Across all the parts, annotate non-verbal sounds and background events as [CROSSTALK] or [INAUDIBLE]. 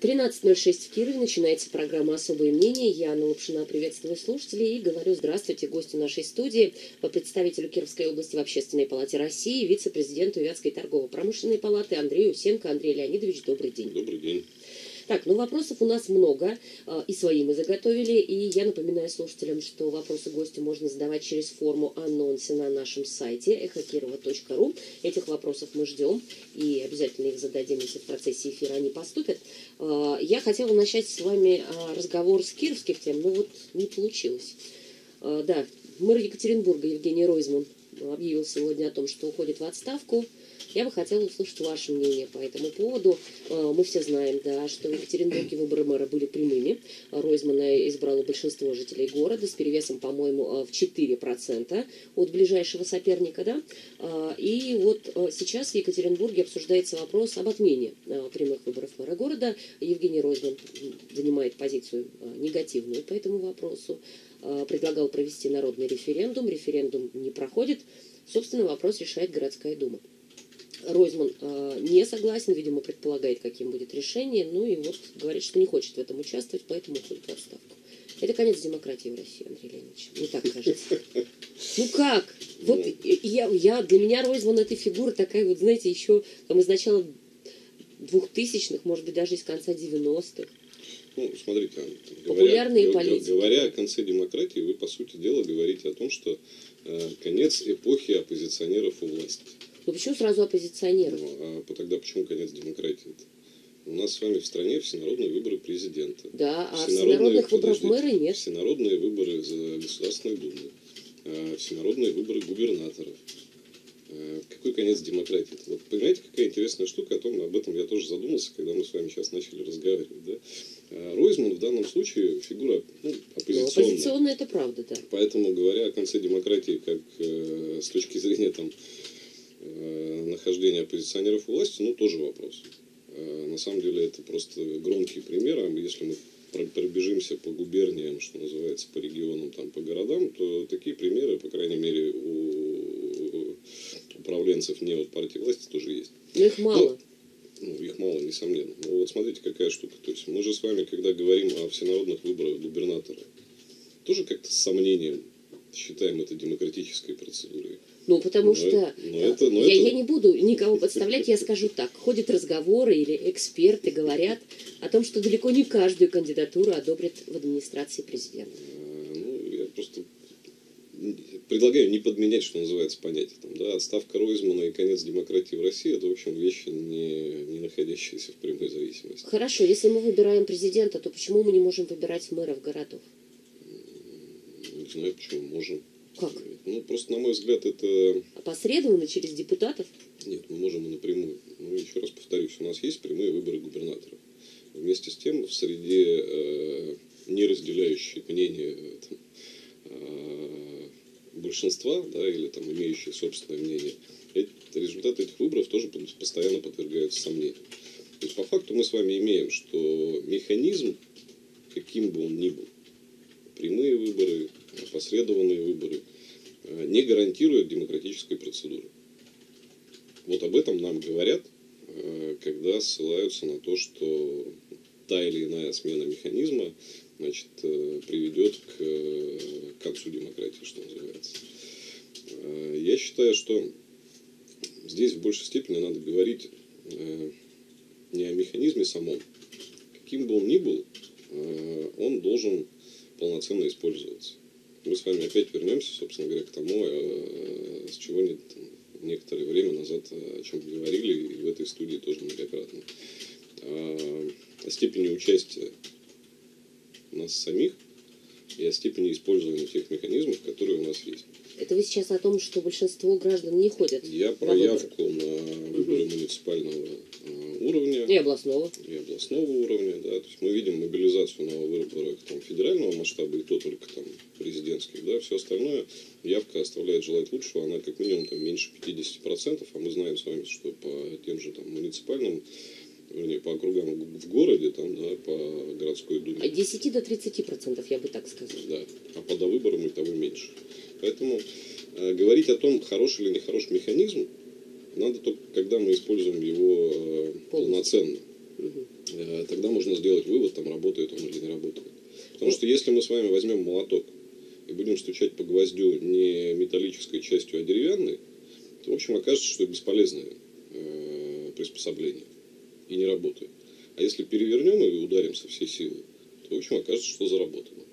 13.06 в Кирове начинается программа «Особое мнение». Я, Анна Лапшина, приветствую слушателей и говорю здравствуйте гостю нашей студии, по представителю Кировской области в Общественной палате России, вице-президенту Вятской торгово-промышленной палаты Андрею Усенко. Андрей Леонидович, добрый день. Добрый день. Так, ну вопросов у нас много, а, и свои мы заготовили, и я напоминаю слушателям, что вопросы гостю можно задавать через форму анонса на нашем сайте эхокирова.ру. Этих вопросов мы ждем, и обязательно их зададим, если в процессе эфира они поступят. А, я хотела начать с вами а, разговор с кировских тем, но вот не получилось. Да, мэр Екатеринбурга Евгений Ройзман объявил сегодня о том, что уходит в отставку. Я бы хотела услышать ваше мнение по этому поводу. Э, мы все знаем, да, что в Екатеринбурге выборы мэра были прямыми. Ройзмана избрало большинство жителей города с перевесом, по-моему, э, в 4% от ближайшего соперника. Да? Э, и вот сейчас в Екатеринбурге обсуждается вопрос об отмене прямых выборов мэра города. Евгений Ройзман занимает позицию негативную по этому вопросу предлагал провести народный референдум. Референдум не проходит. Собственно, вопрос решает городская дума. Ройзман э, не согласен, видимо, предполагает, каким будет решение, ну и вот говорит, что не хочет в этом участвовать, поэтому уходит в отставку. Это конец демократии в России, Андрей Леонидович. Мне так кажется. Ну как? Вот я, я, для меня Ройзман эта фигура такая вот, знаете, еще там из начала двухтысячных, может быть, даже из конца 90-х. Ну, смотрите, Популярные говоря, политики. говоря о конце демократии, вы, по сути дела, говорите о том, что э, конец эпохи оппозиционеров у власти. Ну почему сразу оппозиционеров? Ну, а тогда почему конец демократии? -то? У нас с вами в стране всенародные выборы президента. Да, а всенародных выборов мэра нет. Всенародные выборы за Государственную Думу. А всенародные выборы губернаторов. А какой конец демократии? -то? Вот понимаете, какая интересная штука, о том, об этом я тоже задумался, когда мы с вами сейчас начали разговаривать. Да? А Ройзман в данном случае фигура ну, оппозиционная. Ну, оппозиционная это правда, да. Поэтому, говоря о конце демократии, как э, с точки зрения там, нахождения оппозиционеров у власти, ну, тоже вопрос. Э, на самом деле это просто громкий пример. А если мы пробежимся по губерниям, что называется, по регионам, там, по городам, то такие примеры, по крайней мере, у управленцев не от партии власти тоже есть. Но их мало. Ну, ну, их мало, несомненно. Но вот смотрите, какая штука. То есть мы же с вами, когда говорим о всенародных выборах губернатора, тоже как-то с сомнением считаем это демократической процедурой. Ну, потому но что но это, но я, это... я не буду никого [LAUGHS] подставлять, я скажу так. Ходят разговоры или эксперты говорят о том, что далеко не каждую кандидатуру одобрят в администрации президента. Ну, я просто предлагаю не подменять, что называется, понятие. Там, да, отставка Ройзмана и конец демократии в России, это, в общем, вещи, не, не находящиеся в прямой зависимости. Хорошо, если мы выбираем президента, то почему мы не можем выбирать мэров городов? Не знаю, почему можем. Как? Ну, просто, на мой взгляд, это... Опосредованно через депутатов? Нет, мы можем и напрямую. Ну, еще раз повторюсь, у нас есть прямые выборы губернаторов. Вместе с тем, в среде э, не разделяющих мнение там, э, большинства, да, или там имеющие собственное мнение, эти, результаты этих выборов тоже постоянно подвергаются сомнению. То есть, по факту мы с вами имеем, что механизм, каким бы он ни был, прямые выборы, опосредованные выборы, э, не гарантируют демократической процедуры. Вот об этом нам говорят, э, когда ссылаются на то, что та или иная смена механизма значит, э, приведет к концу демократии, что называется. Я считаю, что здесь в большей степени надо говорить не о механизме самом. Каким бы он ни был, он должен полноценно использоваться. Мы с вами опять вернемся, собственно говоря, к тому, э, с чего не, там, некоторое время назад э, о чем говорили, и в этой студии тоже многократно. А, о степени участия нас самих и о степени использования тех механизмов, которые у нас есть. Это вы сейчас о том, что большинство граждан не ходят? Я про явку на выборы угу. муниципального э, уровня. И областного. И областного уровня, да. То есть мы видим мобилизацию на выборах там, федерального масштаба, и то только там президентских, да. Все остальное явка оставляет желать лучшего, она как минимум там меньше 50%, а мы знаем с вами, что по тем же там муниципальным вернее, по округам в городе, там, да, по городской думе. От 10 до 30 процентов, я бы так сказал. Да, а по довыборам и того меньше. Поэтому э, говорить о том, хороший или нехороший механизм, надо только, когда мы используем его э, полноценно. Угу. э, тогда можно сделать вывод, там работает он или не работает. Потому что если мы с вами возьмем молоток и будем стучать по гвоздю не металлической частью, а деревянной, то, в общем, окажется, что бесполезное э, приспособление и не работает. А если перевернем и ударим со всей силы, то, в общем, окажется, что заработало.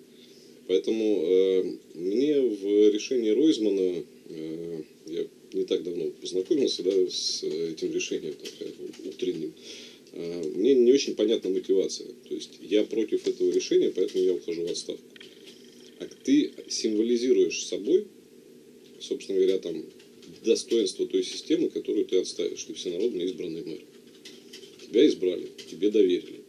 Поэтому э, мне в решении Ройзмана, э, я не так давно познакомился да, с этим решением так, утренним, э, мне не очень понятна мотивация. То есть я против этого решения, поэтому я ухожу в отставку. А ты символизируешь собой, собственно говоря, там, достоинство той системы, которую ты отставишь. Ты всенародно избранный мэр. Тебя избрали, тебе доверили.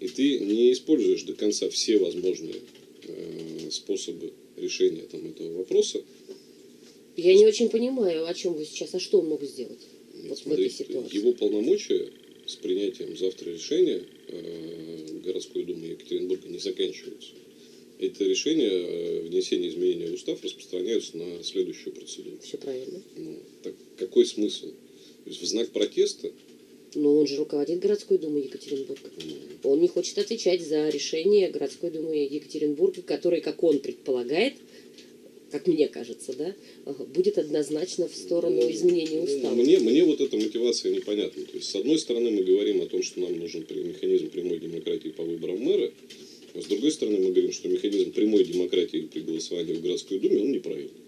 И ты не используешь до конца все возможные Э, способы решения там, этого вопроса. Я не очень понимаю, о чем вы сейчас, а что он мог сделать вот Смотрите, в этой ситуации? Его полномочия с принятием завтра решения э, городской думы Екатеринбурга не заканчиваются. Это решение э, внесения изменений в устав распространяются на следующую процедуру. Все правильно. Ну, так какой смысл? То есть в знак протеста но он же руководит городской думой Екатеринбурга. Он не хочет отвечать за решение городской думы Екатеринбурга, который, как он предполагает, как мне кажется, да, будет однозначно в сторону ну, изменения ну, устава. Мне, мне вот эта мотивация непонятна. То есть, с одной стороны, мы говорим о том, что нам нужен механизм прямой демократии по выборам мэра, а с другой стороны, мы говорим, что механизм прямой демократии при голосовании в городской думе, он неправильный.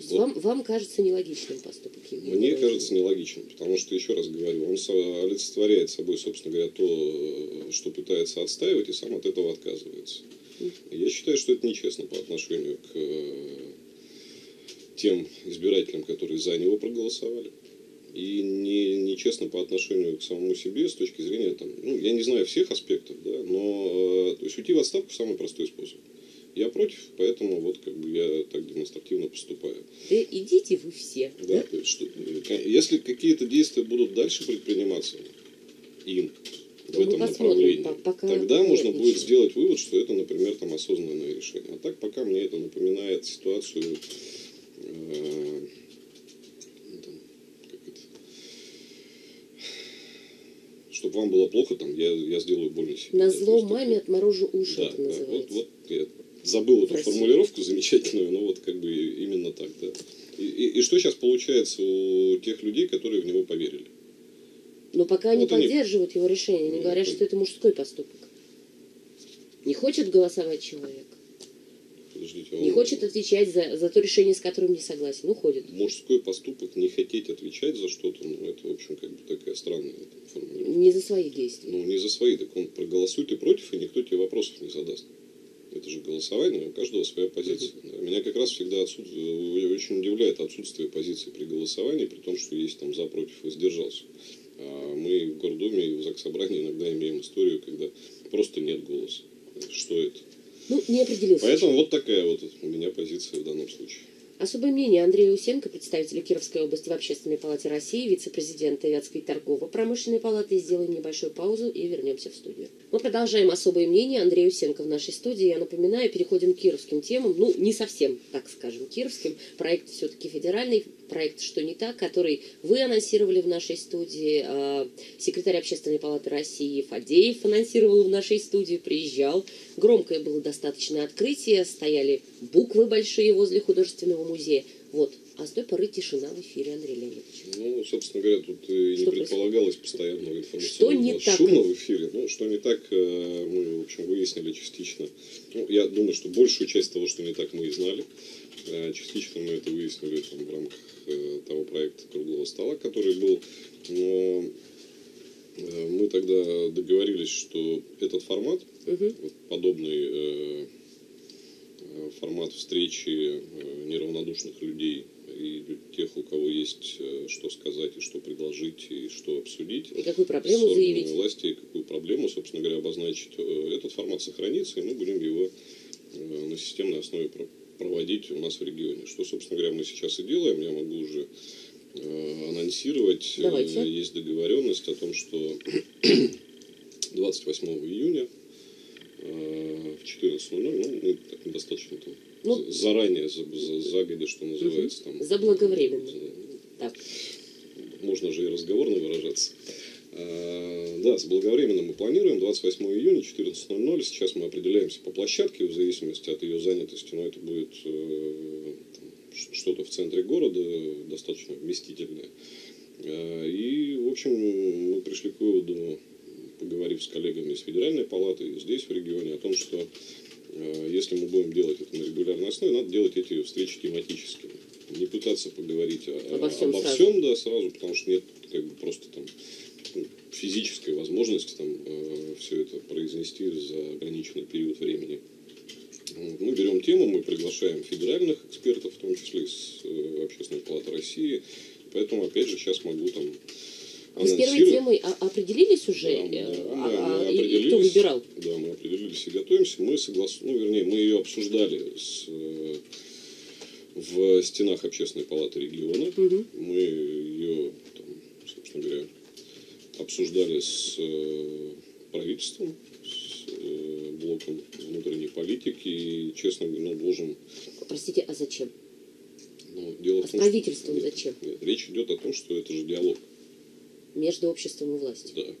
Вот. Вам, вам кажется нелогичным поступок Евгения Мне кажется нелогичным, потому что, еще раз говорю, он олицетворяет собой, собственно говоря, то, э, что пытается отстаивать, и сам от этого отказывается. Я считаю, что это нечестно по отношению к э, тем избирателям, которые за него проголосовали. И не, нечестно по отношению к самому себе с точки зрения, там, ну, я не знаю всех аспектов, да, но э, то есть уйти в отставку самый простой способ. Я против, поэтому вот как бы я так демонстративно поступаю. Да идите вы все. Да, да? То есть, что, э, если какие-то действия будут дальше предприниматься им в ну, этом направлении, пока тогда можно будет сделать вывод, что это, например, там осознанное решение. А так пока мне это напоминает ситуацию э, чтобы вам было плохо, там, я, я сделаю больно себе. На зло маме отморожу уши, да, это да, называется. Вот, вот я забыл эту формулировку замечательную, но вот как бы именно так, да. И, и, и что сейчас получается у тех людей, которые в него поверили? Но пока они вот поддерживают они... его решение, они говорят, что это мужской поступок. Не хочет голосовать человек. Подождите, он... Не хочет отвечать за, за то решение, с которым не согласен. Уходит. Мужской поступок не хотеть отвечать за что-то, ну, это, в общем, как бы такая странная формулировка. Не за свои действия. Ну, не за свои, так он проголосует и против, и никто тебе вопросов не задаст. Это же голосование, у каждого своя позиция. Меня как раз всегда отсут... очень удивляет отсутствие позиции при голосовании, при том, что есть там за, против, воздержался. А мы в Гордуме и в Заксобрании иногда имеем историю, когда просто нет голоса. Что это? Ну, не определился. Поэтому вот такая вот у меня позиция в данном случае. Особое мнение Андрея Усенко, представителя Кировской области в Общественной палате России, вице-президента Вятской торгово-промышленной палаты. Сделаем небольшую паузу и вернемся в студию. Мы продолжаем особое мнение Андрея Усенко в нашей студии. Я напоминаю, переходим к кировским темам. Ну, не совсем, так скажем, кировским. Проект все-таки федеральный, проект «Что не так», который вы анонсировали в нашей студии. А, секретарь Общественной палаты России Фадеев анонсировал в нашей студии, приезжал. Громкое было достаточно открытие, стояли буквы большие возле художественного музея. Вот. А с той поры тишина в эфире, Андрей Леонидович. Ну, собственно говоря, тут и не предполагалось постоянного информационного что шума так? в эфире. Ну, что не так, э, мы, в общем, выяснили частично. Ну, я думаю, что большую часть того, что не так, мы и знали. Э, частично мы это выяснили там, в рамках того проекта круглого стола, который был. Но мы тогда договорились, что этот формат, угу. подобный формат встречи неравнодушных людей и тех, у кого есть э, что сказать и что предложить и что обсудить. И какую проблему заявить. власти, и какую проблему, собственно говоря, обозначить. Э, этот формат сохранится, и мы будем его э, на системной основе проводить у нас в регионе. Что, собственно говоря, мы сейчас и делаем. Я могу уже анонсировать. Давайте. Есть договоренность о том, что [CLEARS THROAT] 28 июня в 14.00, ну, мы так достаточно там ну, заранее, за, за, загодя, что называется. Там, заблаговременно. Так. Можно же и разговорно выражаться. А, да, заблаговременно мы планируем 28 июня 14.00. Сейчас мы определяемся по площадке в зависимости от ее занятости, но это будет э, что-то в центре города, достаточно вместительное. А, и, в общем, мы пришли к выводу, поговорив с коллегами из Федеральной палаты и здесь, в регионе, о том, что э, если мы будем делать это на регулярной основе, надо делать эти встречи тематическими. Не пытаться поговорить о, обо всем, обо сразу. всем да, сразу, потому что нет как бы просто там физической возможности там э, все это произнести за ограниченный период времени. Мы берем тему, мы приглашаем федеральных экспертов, в том числе из э, Общественной палаты России. Поэтому, опять же, сейчас могу там Вы с первой темой определились уже? Да, Э, а- мы а- и- и определились. кто выбирал? Да, мы определились и готовимся. Мы соглас... ну, вернее, мы ее обсуждали с, э, в стенах Общественной палаты региона. Мгм. Мы ее, там, собственно говоря, обсуждали с э, правительством, с э, блоком внутренней политики. И, честно говоря, ну, должен... Простите, а зачем? Ну, дело А в с том, правительством что... Нет, зачем? нет, речь идет о том, что это же диалог. Между обществом и властью. Да.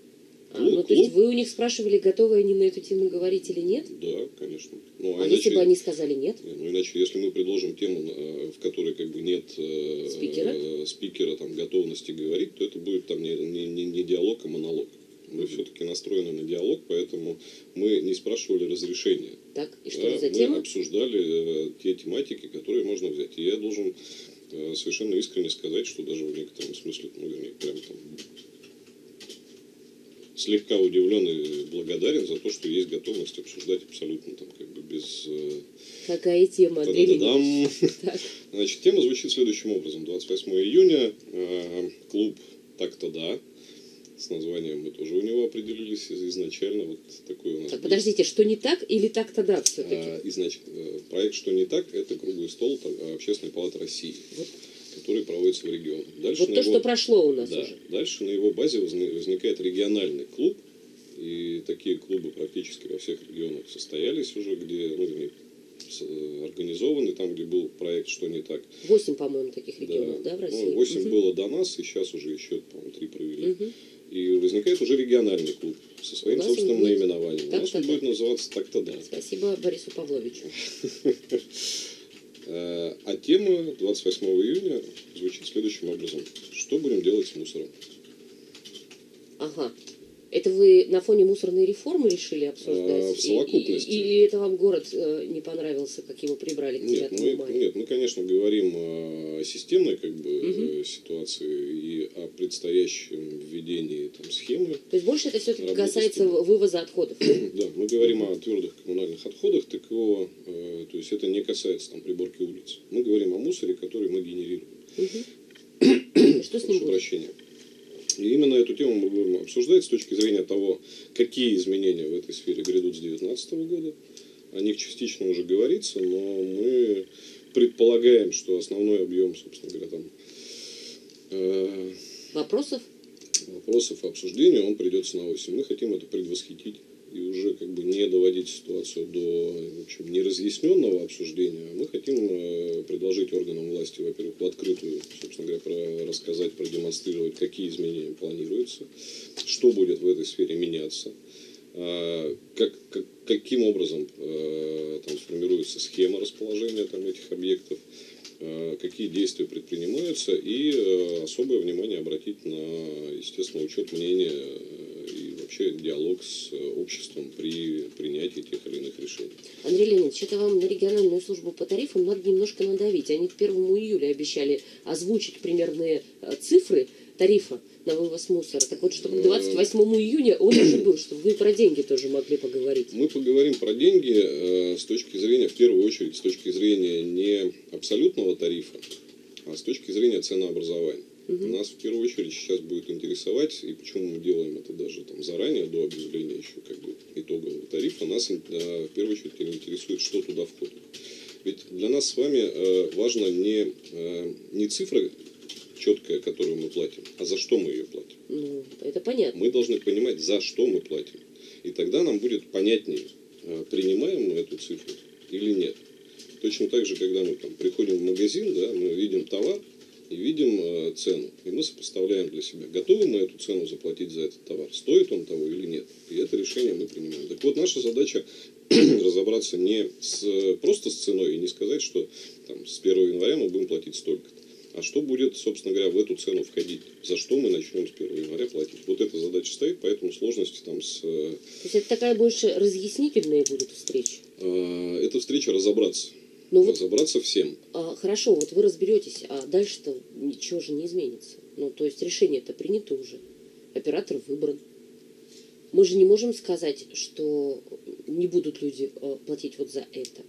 А, Клуб- ну, то есть вы у них спрашивали, готовы они на эту тему говорить или нет? Да, конечно. Ну, А иначе- если бы они сказали нет? Не, Ну, иначе, если мы предложим тему, э, в которой как бы нет э, Спикера? э, спикера там, готовности говорить, то это будет там не, не, не- не диалог, а монолог. Мы все-таки настроены на диалог, поэтому мы не спрашивали разрешения. Так, и что Да, за мы тема? обсуждали э, те тематики, которые можно взять. И я должен э, совершенно искренне сказать, что даже в некотором смысле, ну, вернее, прям там слегка удивлен и благодарен за то, что есть готовность обсуждать абсолютно там как бы без э, Какая тема, Андрей. [LAUGHS] Так. Значит, тема звучит следующим образом. 28 июня э, клуб «Так-то да». С названием мы тоже у него определились из- изначально. Вот такой у нас Так, подождите, что не так или так-то да все-таки? А, изнач- э, Проект «Что не так» — это круглый стол Общественной палаты России, Вот. Который проводится в регионах. Дальше Вот то, его- что прошло у нас да, уже. Дальше на его базе возни- возникает региональный клуб, и такие клубы практически во всех регионах состоялись уже, где, ну, вернее, э, организованы, там, где был проект «Что не так». Восемь, по-моему, таких регионов, да, в России? Ну, 8 Мгм. было до нас, и сейчас уже еще, по-моему, три провели. Мгм. И возникает уже региональный клуб со своим собственным будет наименованием. У нас «Так-то он да». будет называться «Так-то да». Спасибо Борису Павловичу. [LAUGHS] Э, А тема 28 июня звучит следующим образом. Что будем делать с мусором? Ага. Это вы на фоне мусорной реформы решили обсуждать? Э, в совокупности. И, и это вам город э, не понравился, как его прибрали к 9 Нет, мы, мая? нет, мы, конечно, говорим о системной как бы, э, ситуации и о предстоящем введении там, схемы. То есть больше это все-таки касается вывоза отходов? [CLEARS THROAT] Да, мы говорим о твердых коммунальных отходах, такового, э, то есть это не касается там, приборки улиц. Мы говорим о мусоре, который мы генерируем. Мгм. [CLEARS THROAT] Что с ним Прошу будет? прощения. И именно эту тему мы будем обсуждать с точки зрения того, какие изменения в этой сфере грядут с 2019 года. О них частично уже говорится, но мы предполагаем, что основной объем, собственно говоря, там, э, Вопросов? вопросов и обсуждения, он придется на осень. Мы хотим это предвосхитить и уже как бы не доводить ситуацию до в общем, неразъясненного обсуждения. Мы хотим э, предложить органам власти, во-первых, в открытую, собственно говоря, про- рассказать, продемонстрировать, какие изменения планируются, что будет в этой сфере меняться, а, как, как- каким образом э, там сформируется схема расположения там, этих объектов, э, какие действия предпринимаются и э, особое внимание обратить на, естественно, учет мнения э, вообще диалог с э, обществом при принятии тех или иных решений. Андрей Леонидович, это вам на региональную службу по тарифам надо немножко надавить. Они к 1 июля обещали озвучить примерные э, цифры тарифа на вывоз мусора. Так вот, чтобы к 28 июня он уже был, чтобы вы про деньги тоже могли поговорить. Мы поговорим про деньги э, с точки зрения, в первую очередь, с точки зрения не абсолютного тарифа, а с точки зрения ценообразования. Нас в первую очередь сейчас будет интересовать, и почему мы делаем это даже там заранее, до объявления еще как бы итогового тарифа, нас э, в первую очередь интересует, что туда входит. Ведь для нас с вами э, важно не, э, не цифра четкая, которую мы платим, а за что мы ее платим. Ну, это понятно. Мы должны понимать, за что мы платим. И тогда нам будет понятнее, принимаем мы эту цифру или нет. Точно так же, когда мы там, приходим в магазин, да, мы видим товар, и видим э, цену. И мы сопоставляем для себя, готовы мы эту цену заплатить за этот товар, стоит он того или нет. И это решение мы принимаем. Так вот, наша задача [CLEARS THROAT] разобраться не с, просто с ценой и не сказать, что там, с 1 января мы будем платить столько-то. А что будет, собственно говоря, в эту цену входить? За что мы начнем с 1 января платить? Вот эта задача стоит, поэтому сложности там с... То есть это такая больше разъяснительная будет встреча? Э, это встреча разобраться. Ну, разобраться вот, всем. А, хорошо, вот вы разберетесь, а дальше-то ничего же не изменится. Ну, то есть решение-то принято уже. Оператор выбран. Мы же не можем сказать, что не будут люди э, платить вот за это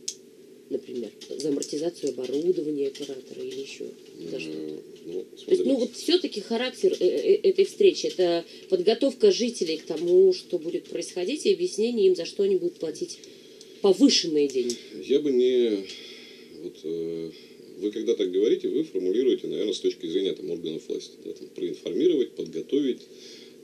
например, за амортизацию оборудования оператора или еще за что-то. Ну, То есть, ну вот все-таки характер э, э, этой встречи это подготовка жителей к тому, что будет происходить, и объяснение им, за что они будут платить повышенные деньги. Я бы не вот, э, вы когда так говорите, вы формулируете, наверное, с точки зрения там, органов власти, да, там, проинформировать, подготовить,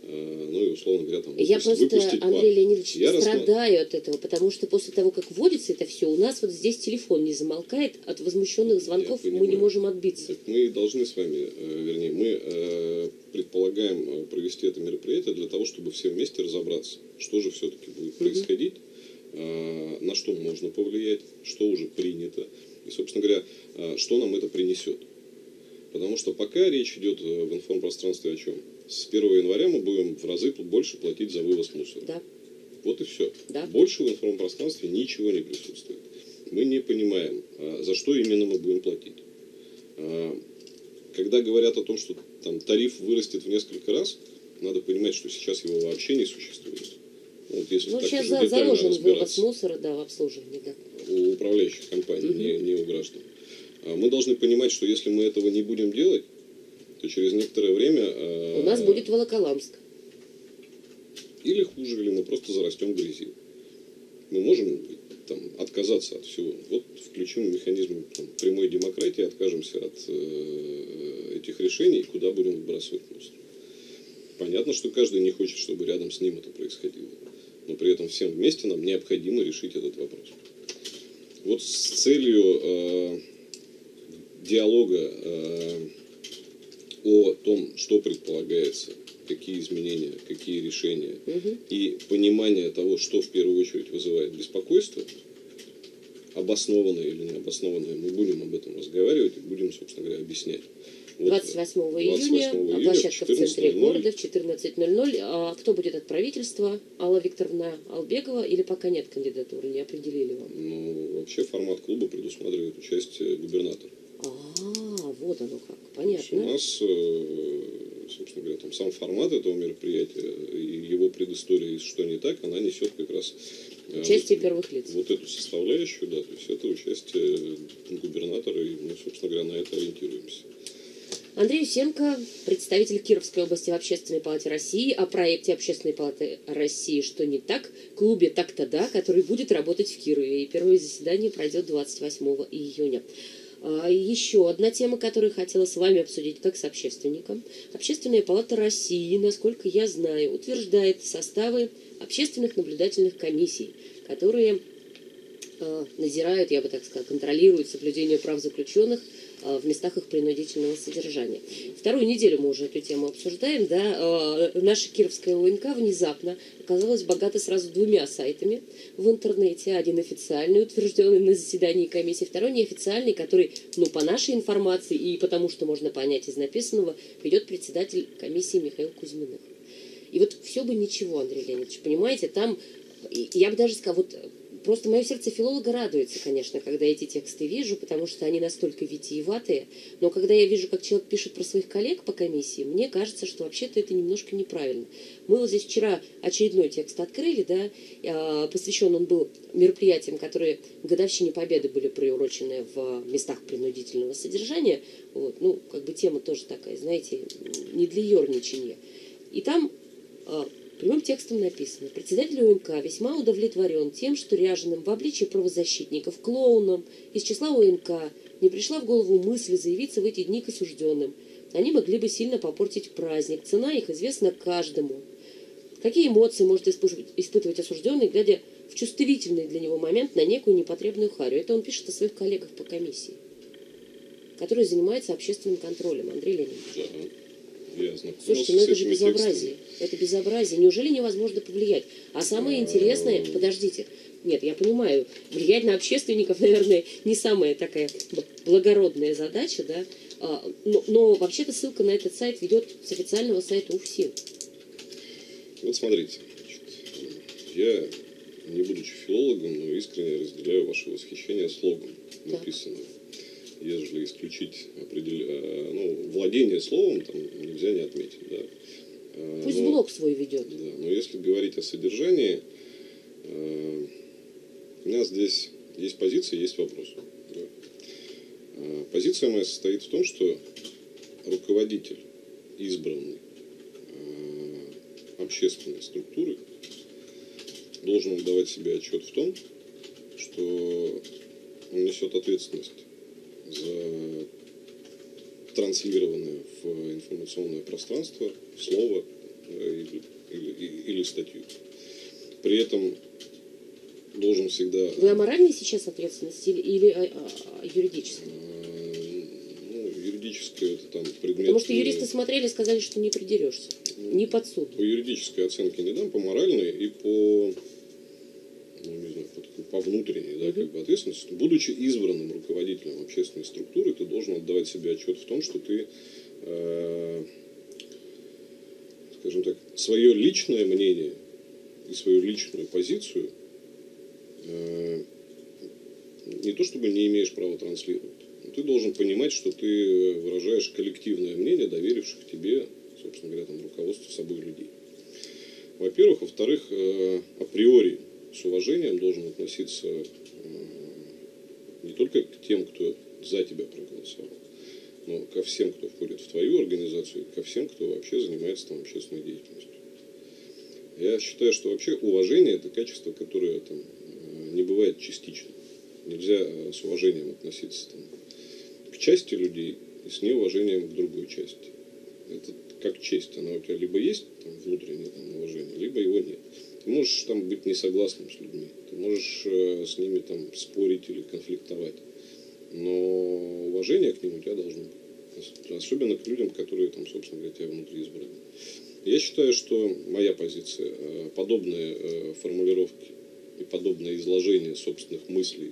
Э, ну и условно говоря там выпустить, Я просто, выпустить Андрей пар. Леонидович, я страдаю рассма... от этого, потому что после того, как вводится это все, у нас вот здесь телефон не замолкает, от возмущенных звонков мы не можем отбиться. Так мы должны с вами, э, вернее, мы э, предполагаем провести это мероприятие для того, чтобы все вместе разобраться, что же все-таки будет происходить, угу. на что можно повлиять, что уже принято, и, собственно говоря, что нам это принесет. Потому что пока речь идет в информпространстве о чем? с 1 января мы будем в разы больше платить за вывоз мусора. Да. Вот и все. Да. Больше в информпространстве ничего не присутствует. Мы не понимаем, а, за что именно мы будем платить. А, когда говорят о том, что там тариф вырастет в несколько раз, надо понимать, что сейчас его вообще не существует. Если ну, сейчас за, заложен вывоз мусора да, в обслуживании. Да. У управляющих компаний, угу. не, не у граждан. А, мы должны понимать, что если мы этого не будем делать, то через некоторое время... У нас будет Волоколамск. Или хуже, или мы просто зарастем грязи. Мы можем там, отказаться от всего. Вот включим механизм там, прямой демократии, откажемся от э, этих решений, куда будем выбрасывать мусор. Понятно, что каждый не хочет, чтобы рядом с ним это происходило. Но при этом всем вместе нам необходимо решить этот вопрос. Вот с целью э, диалога э, о том, что предполагается, какие изменения, какие решения, угу. и понимание того, что в первую очередь вызывает беспокойство, обоснованное или необоснованное, мы будем об этом разговаривать и будем, собственно говоря, объяснять. Вот 28 июня, 28 площадка в, центре города в 14.00. А кто будет от правительства? Алла Викторовна Албегова или пока нет кандидатуры, не определили вам? Ну, вообще формат клуба предусматривает участие губернатора. А, вот оно как, понятно. У нас, э, собственно говоря, там сам формат этого мероприятия и его предыстория, что не так, она несет как раз э, Участие вот, первых лиц. Вот эту составляющую, да, то есть это участие губернатора, и мы, собственно говоря, на это ориентируемся. Андрей Усенко, представитель Кировской области в Общественной палате России, о проекте Общественной палаты России «Что не так?» клубе «Так-то да», который будет работать в Кирове. И первое заседание пройдет 28 июня. А, еще одна тема, которую хотела с вами обсудить как с общественником. Общественная палата России, насколько я знаю, утверждает составы общественных наблюдательных комиссий, которые а, надзирают, я бы так сказала, контролируют соблюдение прав заключенных Э, в местах их принудительного содержания. Вторую неделю мы уже эту тему обсуждаем. Да? Э, наша Кировская УНК внезапно оказалась богата сразу двумя сайтами в интернете. Один официальный, утвержденный на заседании комиссии, второй неофициальный, который, ну, по нашей информации и потому, что можно понять из написанного, ведет председатель комиссии Михаил Кузьминых. И вот все бы ничего, Андрей Леонидович, понимаете, там, я бы даже сказала, вот Просто мое сердце филолога радуется, конечно, когда эти тексты вижу, потому что они настолько витиеватые. Но когда я вижу, как человек пишет про своих коллег по комиссии, мне кажется, что вообще-то это немножко неправильно. Мы вот здесь вчера очередной текст открыли, да, а, посвящен он был мероприятиям, которые в годовщине Победы были приурочены в местах принудительного содержания. Вот, ну, как бы тема тоже такая, знаете, не для ерничания. И там а, Прямым текстом написано. Председатель УНК весьма удовлетворен тем, что ряженым в обличии правозащитников, клоунам из числа УНК не пришла в голову мысль заявиться в эти дни к осужденным. Они могли бы сильно попортить праздник. Цена их известна каждому. Какие эмоции может испытывать, осужденный, глядя в чувствительный для него момент на некую непотребную харю? Это он пишет о своих коллегах по комиссии. который занимается общественным контролем, Андрей Леонидович. Да, я Слушайте, ну это же безобразие. текстами. Это безобразие. Неужели невозможно повлиять? А самое интересное, подождите, нет, я понимаю, влиять на общественников, [LAUGHS] наверное, не самая такая благородная задача, да, А, но, но вообще-то ссылка на этот сайт ведет с официального сайта УФСИН. Вот смотрите, значит, я, не будучи филологом, но искренне разделяю ваше восхищение слогом, написанным. Ежели исключить определ... э, ну, владение словом, там нельзя не отметить. Да. Э, Пусть но- блог свой ведет. Да, но если говорить о содержании, э, у меня здесь есть позиция, есть вопрос. Да. Позиция моя состоит в том, что руководитель, избранный общественной структуры, должен отдавать себе отчет в том, что он несет ответственность транслированное в информационное пространство слово э, или, или- или статью. При этом должен всегда Вы о моральной сейчас ответственности или, или о, о- о юридической? э, ну, юридическое это там предмет. Потому что э, юристы смотрели и сказали, что не придерешься. Не под суд. По юридической оценке не дам, по моральной и по, не знаю, по, внутренней да, как бы ответственности. Будучи избранным руководителем общественной структуры, ты должен отдавать себе отчет в том, что ты, э, скажем так, свое личное мнение и свою личную позицию э, не то чтобы не имеешь права транслировать, но ты должен понимать, что ты выражаешь коллективное мнение доверивших тебе, собственно говоря, там, руководство собой людей. Во-первых. Во-вторых, э, априори с уважением должен относиться не только к тем, кто за тебя проголосовал, но ко всем, кто входит в твою организацию, ко всем, кто вообще занимается там общественной деятельностью. Я считаю, что вообще уважение это качество, которое там, э, не бывает частично. Нельзя э, с уважением относиться там, к части людей и с неуважением к другой части. Это как честь, она у тебя либо есть там, внутреннее там, уважение, либо его нет. Ты можешь там быть не согласным с людьми, ты можешь э, с ними там спорить или конфликтовать, но уважение к ним у тебя должно быть. Ос- Особенно к людям, которые там, собственно говоря, тебя внутри избрали. Я считаю, что моя позиция, э, подобные э, формулировки и подобное изложение собственных мыслей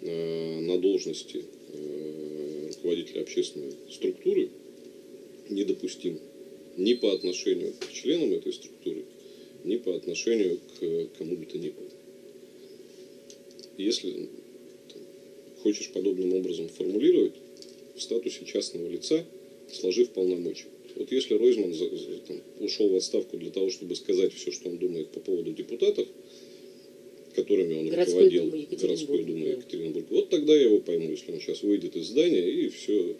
на должности руководителя общественной структуры недопустимо ни по отношению к членам этой структуры, ни по отношению к кому бы то ни было. Если там, хочешь подобным образом формулировать, в статусе частного лица, сложив полномочия. Вот если Ройзман за- за- там, ушел в отставку для того, чтобы сказать все, что он думает по поводу депутатов, которыми он Городской руководил думы городской думы. Екатеринбурга, вот тогда я его пойму, если он сейчас выйдет из здания и все,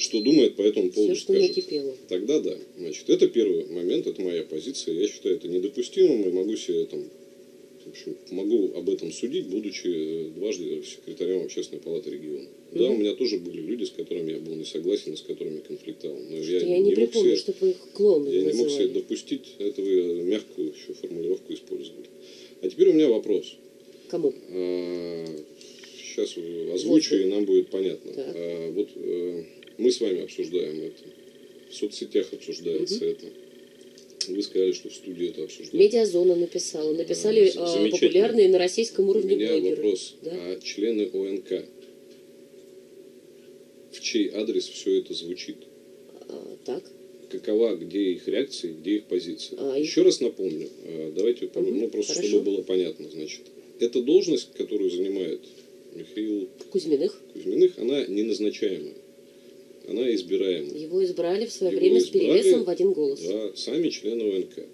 что думает по этому поводу, Все, что скажет. накипело. Тогда да. Значит, это первый момент, это моя позиция. Я считаю это недопустимым и могу себе там, в общем, могу об этом судить, будучи э, дважды секретарем общественной палаты региона. Да, у меня тоже были люди, с которыми я был не согласен с которыми конфликтовал. Но я, Я, не мог припомню, себе, чтобы вы их клоунами я не мог себе называли. допустить, это вы мягкую еще формулировку использовали. А теперь у меня вопрос. Кому? Сейчас озвучу, и нам будет понятно. Так. А, Вот э, мы с вами обсуждаем это. В соцсетях обсуждается это. Вы сказали, что в студии это обсуждается. Медиазона написала. Написали А, а, популярные на российском У уровне меня блогеры. вопрос. Да? А члены ОНК, в чей адрес все это звучит? А, так. Какова, где их реакции, где их позиция? А, Еще раз напомню, э, давайте, Мгм, ну просто хорошо. чтобы было понятно, значит, эта должность, которую занимает Михаил Кузьминых. Кузьминых, она не назначаемая, она избираемая. Его избрали в свое Его время с перевесом в один голос. Да, сами члены ОНК.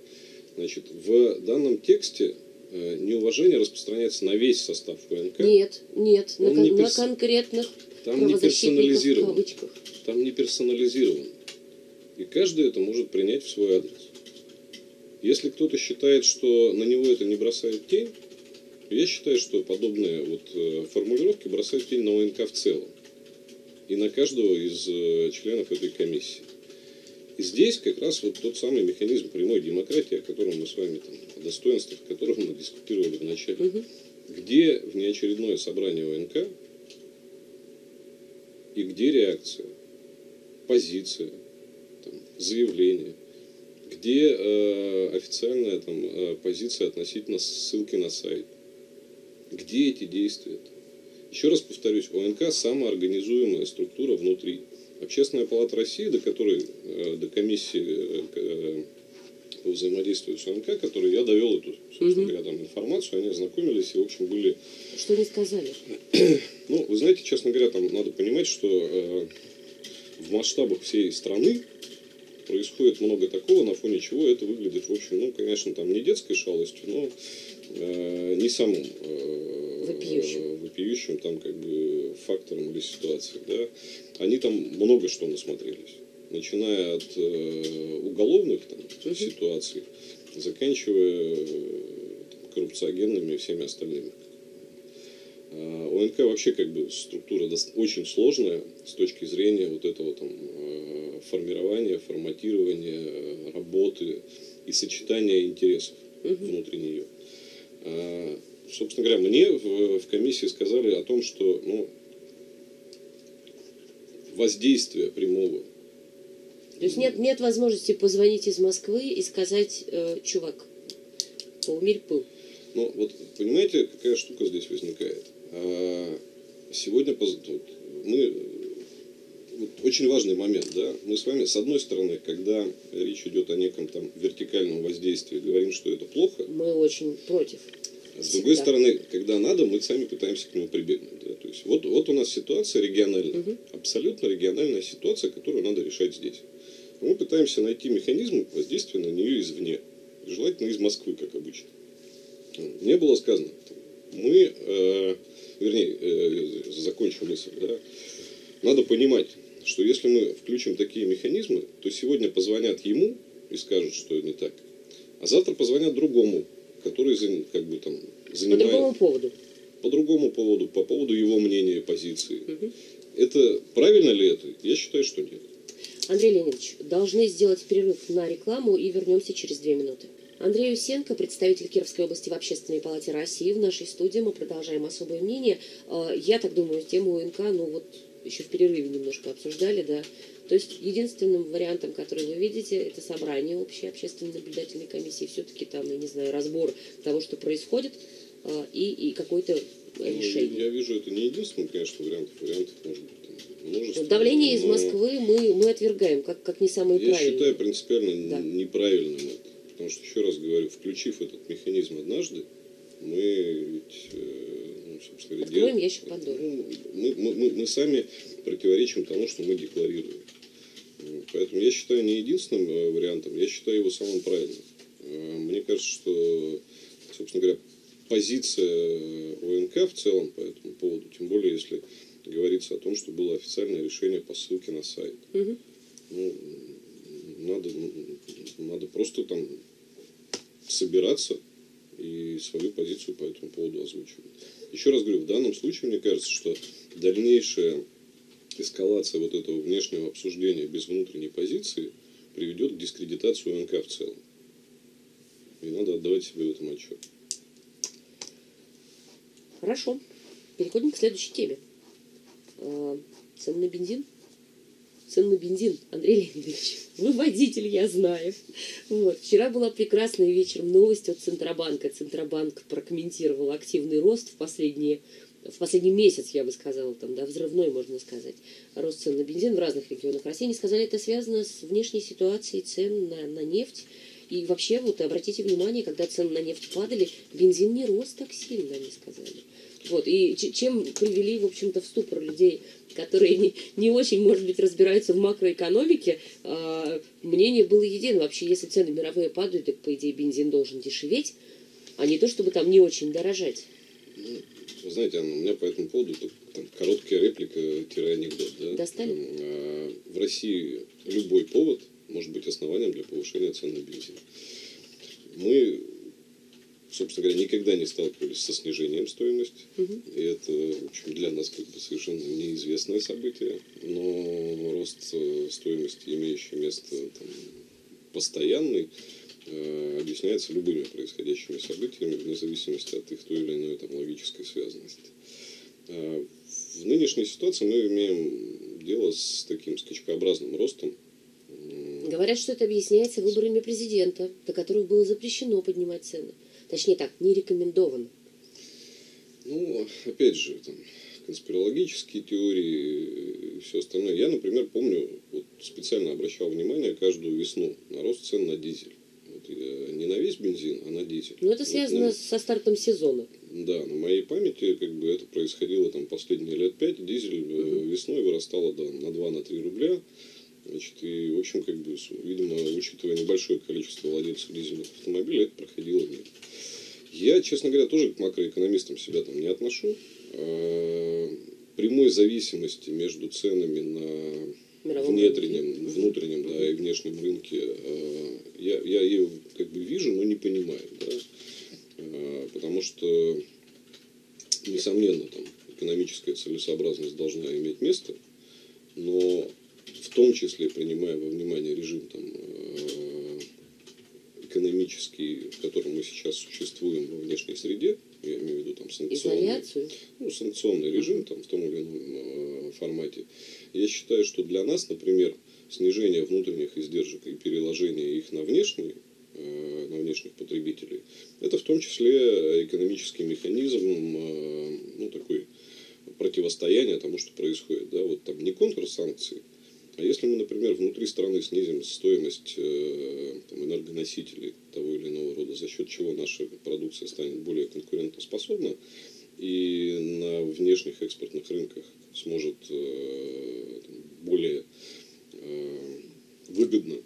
Значит, в данном тексте э, неуважение распространяется на весь состав ОНК. Нет, нет, на, Он не на перс- конкретных Там не кавычках. Там не персонализировано. И каждый это может принять в свой адрес. Если кто-то считает, что на него это не бросает тень, я считаю, что подобные вот э, формулировки бросают тень на ОНК в целом. И на каждого из э, членов этой комиссии. И здесь как раз вот тот самый механизм прямой демократии, о котором мы с вами там, о достоинствах которого мы дискутировали в начале. Мгм. где внеочередное собрание ОНК И где реакция? Позиция, там, заявление. Где э, официальная там, э, позиция относительно ссылки на сайт? Где эти действия? -то? Еще раз повторюсь, ОНК самоорганизуемая структура внутри. Общественная палата России, до которой, э, до комиссии э, э, по взаимодействию с ОНК, которой я довел эту, собственно угу. говоря, там информацию, они ознакомились и, в общем, были... Что они сказали? [CLEARS THROAT] Ну, вы знаете, честно говоря, там надо понимать, что э, в масштабах всей страны происходит много такого, на фоне чего это выглядит, в общем, ну, конечно, там не детской шалостью, но э, не самым э, вопиющим. вопиющим там как бы фактором или ситуацией, да. Они там много что насмотрелись, начиная от э, уголовных там, угу. ситуаций, заканчивая э, там, коррупциогенными и всеми остальными. А, ОНК вообще как бы структура очень сложная с точки зрения вот этого там э, формирования, форматирования, э, работы и сочетания интересов угу. внутри нее. А, собственно говоря, мне в, в комиссии сказали о том, что ну, воздействие прямого. То есть нет, нет возможности позвонить из Москвы и сказать, э, чувак, поумерь пыл. Ну, вот понимаете, какая штука здесь возникает? А, сегодня мы вот очень важный момент, да, мы с вами, с одной стороны, когда речь идет о неком там вертикальном воздействии, говорим, что это плохо. Мы очень против. А с другой стороны, когда надо, мы сами пытаемся к нему прибегнуть. Да? То есть вот, вот у нас ситуация региональная, угу. абсолютно региональная ситуация, которую надо решать здесь. Мы пытаемся найти механизм воздействия на нее извне, желательно из Москвы, как обычно. Мне было сказано, мы э, вернее, э, закончу мысль, да, надо понимать, что если мы включим такие механизмы, то сегодня позвонят ему и скажут, что не так, а завтра позвонят другому, который как бы там занимает... По другому поводу. По другому поводу, по поводу его мнения, позиции. Угу. Это правильно ли это? Я считаю, что нет. Андрей Леонидович, должны сделать перерыв на рекламу и вернемся через две минуты. Андрей Усенко, представитель Кировской области в Общественной палате России, в нашей студии. Мы продолжаем особое мнение. А, я так думаю, тему УНК, ну вот еще в перерыве немножко обсуждали, да. То есть единственным вариантом, который вы видите, это собрание общей общественной наблюдательной комиссии. Все-таки там, я не знаю, разбор того, что происходит, а, и, и какой-то ну, решение. Я вижу, это не единственный, конечно, вариант. Вариантов может быть множество. Давление из Москвы мы, мы отвергаем, как, как не самое я правильное. Я считаю принципиально да. неправильным это. Потому что, еще раз говорю, включив этот механизм однажды, мы ведь, ну, Откроем ящик Пандоры. Ну, мы, мы, мы, мы сами противоречим тому, что мы декларируем. Поэтому я считаю не единственным э, вариантом, я считаю его самым правильным. Э, мне кажется, что, собственно говоря, позиция ОНК в целом по этому поводу, тем более если говорится о том, что было официальное решение по ссылке на сайт. Угу. Ну, надо, надо просто там собираться и свою позицию по этому поводу озвучивать. Еще раз говорю, в данном случае мне кажется, что дальнейшая эскалация вот этого внешнего обсуждения без внутренней позиции приведет к дискредитации УНК в целом. И надо отдавать себе в этом отчет. Хорошо. Переходим к следующей теме. Э, цены на бензин цены на бензин, Андрей Леонидович. Вы водитель, я знаю. Вот. Вчера была прекрасная вечером новость от Центробанка. Центробанк прокомментировал активный рост в последние в последний месяц, я бы сказала, там, да, взрывной, можно сказать, рост цен на бензин в разных регионах России. Они сказали, это связано с внешней ситуацией цен на, на нефть. И вообще, вот обратите внимание, когда цены на нефть падали, бензин не рос так сильно, они сказали. Вот, и чем привели, в общем-то, в ступор людей которые не, не очень, может быть, разбираются в макроэкономике, э, мнение было едино. Вообще, если цены мировые падают, так, по идее, бензин должен дешеветь, а не то, чтобы там не очень дорожать. Вы знаете, Анна, у меня по этому поводу там, короткая реплика-анекдот. Да? Достали? Э, в России любой повод может быть основанием для повышения цен на бензин. Мы собственно говоря, никогда не сталкивались со снижением стоимости. Угу. И это, в общем, для нас как бы совершенно неизвестное событие. Но рост э, стоимости, имеющий место там, постоянный, э, объясняется любыми происходящими событиями, вне зависимости от их той или иной там, логической связанности. Э, в нынешней ситуации мы имеем дело с таким скачкообразным ростом. Говорят, что это объясняется выборами президента, до которых было запрещено поднимать цены. Точнее так, не рекомендовано. Ну, опять же, там, конспирологические теории и все остальное. Я, например, помню, вот специально обращал внимание каждую весну на рост цен на дизель. Вот, э, не на весь бензин, а на дизель. Ну, это связано вот, со стартом сезона. Да, на моей памяти как бы это происходило там последние лет пять. Дизель угу. весной вырастало да, на 2-3 рубля. Значит, и, в общем, как бы, видимо, учитывая небольшое количество владельцев дизельных автомобилей, это проходило мимо. Я, честно говоря, тоже к макроэкономистам себя там не отношу. Э, прямой зависимости между ценами на внутреннем, внутреннем да, и внешнем рынке э, я, я ее как бы вижу, но не понимаю. Да? Э, потому что, несомненно, там, экономическая целесообразность должна иметь место, но в том числе принимая во внимание режим там, экономический, в котором мы сейчас существуем во внешней среде, я имею в виду там санкционный, ну, санкционный режим там, в том или ином э, формате, я считаю, что для нас, например, снижение внутренних издержек и переложение их на внешние, э, на внешних потребителей, это в том числе экономический механизм, э, ну, такой противостояния тому, что происходит. Да? Вот там не контрсанкции, а если мы, например, внутри страны снизим стоимость э, там, энергоносителей того или иного рода, за счет чего наша продукция станет более конкурентоспособна и на внешних экспортных рынках сможет э, более э, выгодно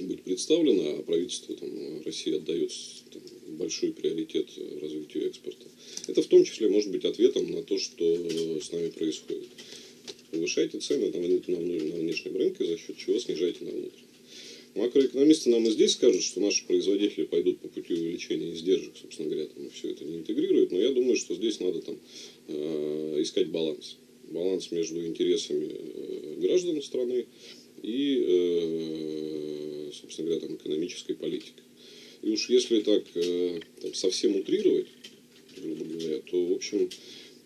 быть представлена, а правительство там, России отдает там, большой приоритет развитию экспорта. Это в том числе может быть ответом на то, что с нами происходит повышаете цены на, на, на внешнем рынке, за счет чего снижаете на внутреннем. Макроэкономисты нам и здесь скажут, что наши производители пойдут по пути увеличения издержек, собственно говоря, там все это не интегрируют, но я думаю, что здесь надо там э, искать баланс. Баланс между интересами э, граждан страны и, э, собственно говоря, там, экономической политикой. И уж если так э, там, совсем утрировать, грубо говоря, то, в общем,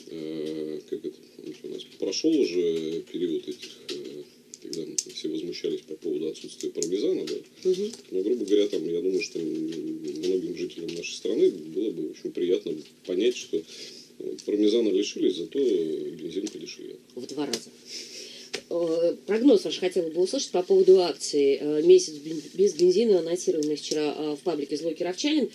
э, как это, у нас прошел уже период этих, э, когда все возмущались по поводу отсутствия пармезана, да. Угу. Но, грубо говоря, там, я думаю, что многим жителям нашей страны было бы очень приятно понять, что э, пармезана лишились, зато бензин подешевел. В два раза. Э, прогноз ваш хотела бы услышать по поводу акции «Месяц без бензина», анонсированной вчера в паблике «Злой Кировчанин»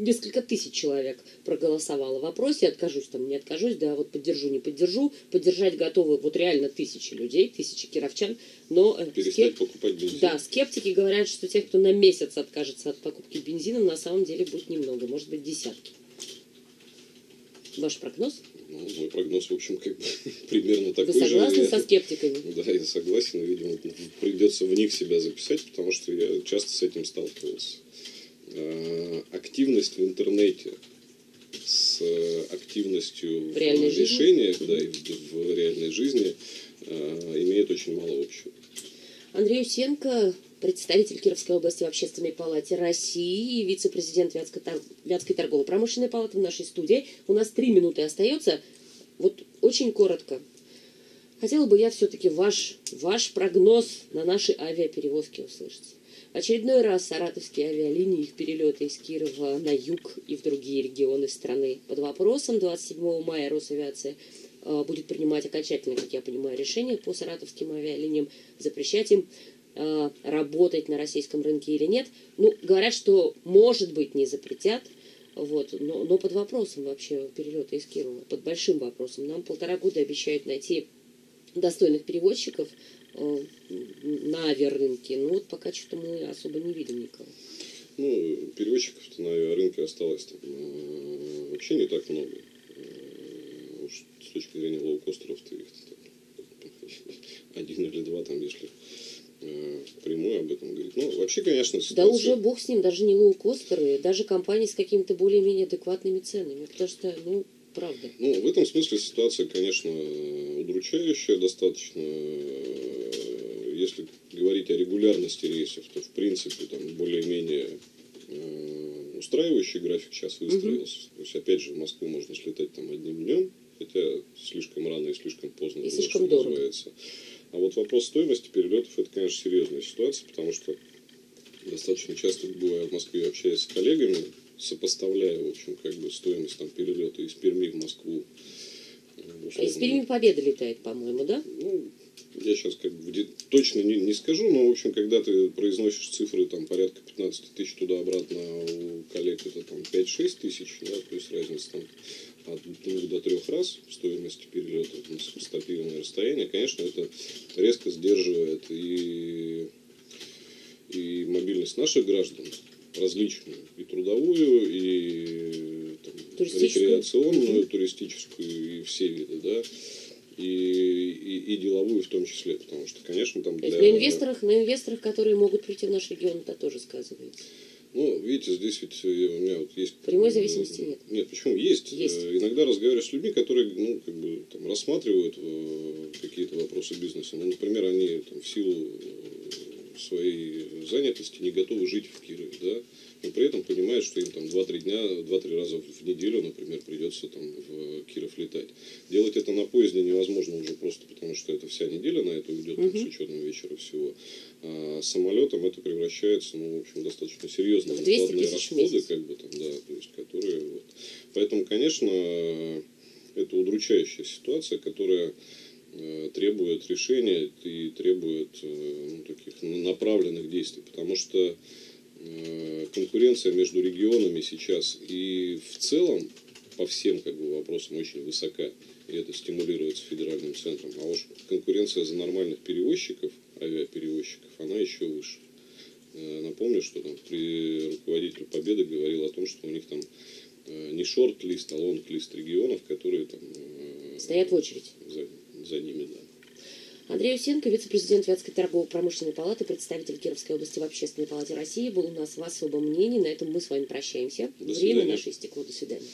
несколько тысяч человек проголосовало в вопросе, откажусь там, не откажусь, да, вот поддержу, не поддержу. Поддержать готовы вот реально тысячи людей, тысячи кировчан, но... Э, Перестать скеп... покупать бензин. Да, скептики говорят, что тех, кто на месяц откажется от покупки бензина, на самом деле будет немного, может быть, десятки. Ваш прогноз? Ну, мой прогноз, в общем, как бы [LAUGHS] примерно такой Вы согласны же. со скептиками? [LAUGHS] Да, я согласен, видимо, придется в них себя записать, потому что я часто с этим сталкивался. Э, активность в интернете с активностью в, решениях, жизни? да, и в, в реальной жизни э, имеет очень мало общего. Андрей Усенко, представитель Кировской области в Общественной палате России, вице-президент Вятской, Вятской торгово-промышленной палаты в нашей студии. У нас три минуты остается. Вот очень коротко. Хотела бы я все-таки ваш, ваш прогноз на наши авиаперевозки услышать очередной раз саратовские авиалинии, их перелеты из Кирова на юг и в другие регионы страны под вопросом. 27 мая Росавиация э, будет принимать окончательное, как я понимаю, решение по саратовским авиалиниям, запрещать им э, работать на российском рынке или нет. Ну, говорят, что, может быть, не запретят, вот, но, но под вопросом вообще перелеты из Кирова, под большим вопросом. Нам полтора года обещают найти достойных перевозчиков, на авиарынке. Но вот пока что мы особо не видим никого. Ну, перевозчиков-то на авиарынке осталось там, э, вообще не так много. Э, уж с точки зрения лоукостеров-то их [LAUGHS] один или два там, если прямую об этом говорить. Ну, вообще, конечно, ситуация... Да уже бог с ним, даже не лоукостеры, даже компании с какими-то более-менее адекватными ценами. Потому что, ну, правда. Ну, в этом смысле ситуация, конечно, удручающая достаточно если говорить о регулярности рейсов, то в принципе там более-менее э, устраивающий график сейчас выстроился. Угу. То есть опять же в Москву можно слетать там одним днем, хотя слишком рано и слишком поздно. И слишком дорого. называется. А вот вопрос стоимости перелетов, это, конечно, серьезная ситуация, потому что достаточно часто бываю в Москве, общаясь с коллегами, сопоставляя, в общем, как бы стоимость там перелета из Перми в Москву. э, А из условно, Перми Победа летает, по-моему, да? ну, я сейчас как бы точно не, не скажу, но, в общем, когда ты произносишь цифры там порядка 15 тысяч туда-обратно, а у коллег это там 5-6 тысяч, да, то есть разница там от двух до трех раз в стоимости перелета на сопоставимое расстояние, конечно, это резко сдерживает и, и мобильность наших граждан различную, и трудовую, и там, Туристическую. рекреационную, туристическую, и все виды, да, и, и, и деловую в том числе, потому что, конечно, там То есть для... на инвесторах, на инвесторах, которые могут прийти в наш регион, это тоже сказывается. Ну, видите, здесь ведь э, у меня вот есть... Прямой зависимости нет. Нет, почему? Есть. Есть. Э, Иногда разговариваешь с людьми, которые, ну, как бы, там, рассматривают э, какие-то вопросы бизнеса. Ну, например, они там, в силу своей занятости не готовы жить в Кирове, да, но при этом понимают, что им там 2-3 дня, 2-3 раза в неделю, например, придется там в Киров летать. Делать это на поезде невозможно уже просто потому, что это вся неделя на это уйдет, там, с учетом вечера всего. А самолетом это превращается, ну, в общем, достаточно серьезные В 200 накладные тысяч расходы, как бы там, да, то есть, которые вот. Поэтому, конечно, это удручающая ситуация, которая требует решения и требует э, ну, таких направленных действий, потому что э, конкуренция между регионами сейчас и в целом по всем как бы, вопросам очень высока, и это стимулируется федеральным центром. А уж конкуренция за нормальных перевозчиков, авиаперевозчиков, она еще выше. Э, Напомню, что там при руководитель Победы говорил о том, что у них там э, не шорт-лист, а лонг-лист регионов, которые там э, Стоят в очередь. За, ними, да. Андрей Усенко, вице-президент Вятской торгово-промышленной палаты, представитель Кировской области в Общественной палате России, был у нас в особом мнении. На этом мы с вами прощаемся. До Время свидания. наше истекло. До свидания.